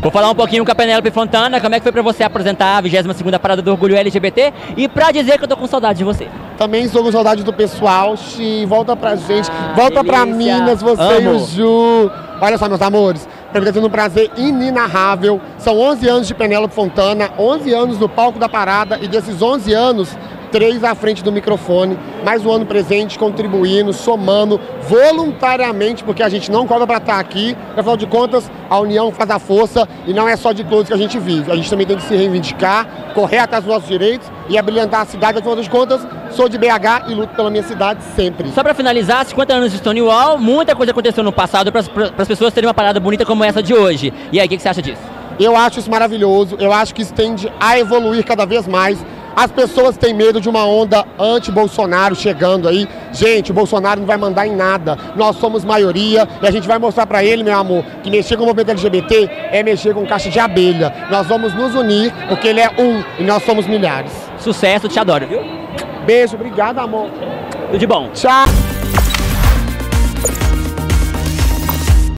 Vou falar um pouquinho com a Penélope Fontana, como é que foi pra você apresentar a 22ª Parada do Orgulho LGBT e pra dizer que eu tô com saudade de você. Também estou com saudade do pessoal, Xi, volta pra gente, Ah, volta pra delícia. Minas, você Amo. e o Ju. Olha só, meus amores, pra mim tá sendo um prazer inenarrável. São 11 anos de Penélope Fontana, 11 anos no palco da parada e desses 11 anos, três à frente do microfone, mais um ano presente, contribuindo, somando voluntariamente, porque a gente não cobra pra estar aqui. Afinal de contas, a união faz a força e não é só de close que a gente vive. A gente também tem que se reivindicar, correr atrás dos nossos direitos e abrilhantar a cidade. Afinal de contas, sou de BH e luto pela minha cidade sempre. Só pra finalizar, 50 anos de Stonewall, muita coisa aconteceu no passado para as pessoas terem uma parada bonita como essa de hoje. E aí, o que, que você acha disso? Eu acho isso maravilhoso, eu acho que isso tende a evoluir cada vez mais. As pessoas têm medo de uma onda anti-Bolsonaro chegando aí. Gente, o Bolsonaro não vai mandar em nada. Nós somos maioria e a gente vai mostrar pra ele, meu amor, que mexer com o movimento LGBT é mexer com caixa de abelha. Nós vamos nos unir porque ele é um e nós somos milhares. Sucesso, te adoro, viu? Beijo, obrigado, amor. Tudo de bom. Tchau.